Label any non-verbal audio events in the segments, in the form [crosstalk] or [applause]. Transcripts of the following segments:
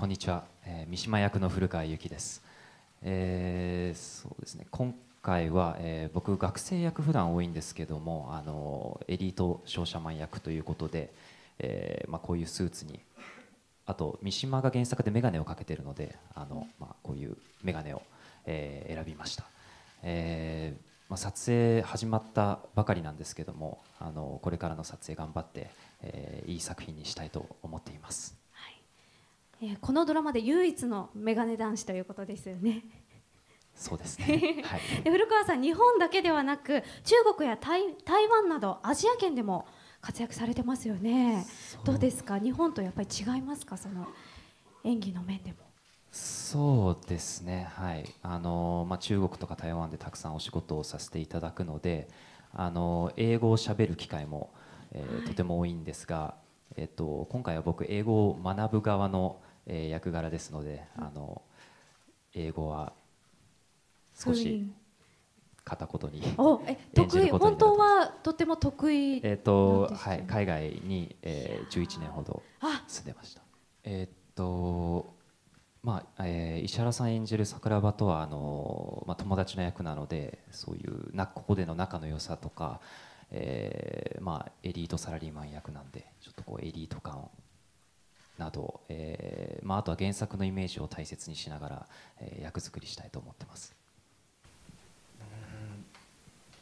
こんにちは、えー、三島役の古川由紀です、えー、そうですね。今回は、えー、僕学生役普段多いんですけどもあのエリート商社マン役ということで、えーまあ、こういうスーツにあと三島が原作で眼鏡をかけてるのであの、まあ、こういう眼鏡を、えー、選びました、えーまあ、撮影始まったばかりなんですけどもあのこれからの撮影頑張って、えー、いい作品にしたいと思っています。えー、このドラマで唯一のメガネ男子ということですよね。そうですね、[laughs] はい、古川さん日本だけではなく中国や台台湾などアジア圏でも活躍されてますよね。どうですか？日本とやっぱり違いますか？その演技の面でも。そうですね。はい。あの、まあ、中国とか台湾でたくさんお仕事をさせていただくのであの英語をしゃべる機会も、えー、はい、とても多いんですが、えっと、今回は僕英語を学ぶ側のえー、役柄ですので、あの英語は少し片言に [laughs] おえ得意本当はとても得意えっ、とはい海外に、えー、11年ほど住んでました。えっ、とまあえー、石原さん演じる桜庭とはあの、まあ、友達の役なのでそういうなここでの仲の良さとか、えーまあ、エリートサラリーマン役なんでちょっとこうエリート感など、えーまあ、あとは原作のイメージを大切にしながら、えー、役作りしたいと思ってます。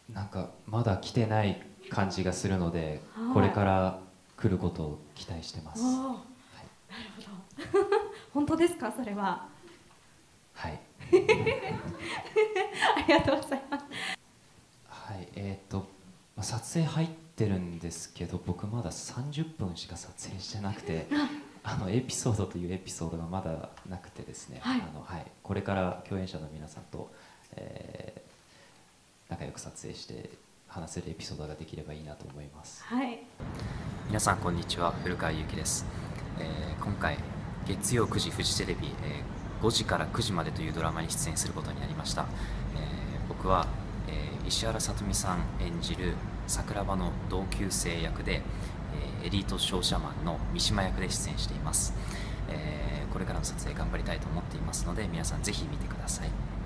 うん。なんかまだ来てない感じがするので、はい、これから来ることを期待してます、はい、なるほど本当ですか？それは。はい。[laughs] ありがとうございます。はい。えっ、ー、と撮影入ってるんですけど僕まだ30分しか撮影してなくてあのエピソードというエピソードがまだなくてですね、はい、あのはい、これから共演者の皆さんと、えー、仲良く撮影して話せるエピソードができればいいなと思います、はい、皆さんこんにちは。古川祐希です、えー、今回月曜9時フジテレビ、えー、5時から9時までというドラマに出演することになりました、えー、僕は、えー、石原さとみさん演じる桜庭の同級生役で、エリート商社マンの三島役で出演しています、えー、これからの撮影頑張りたいと思っていますので皆さんぜひ見てください。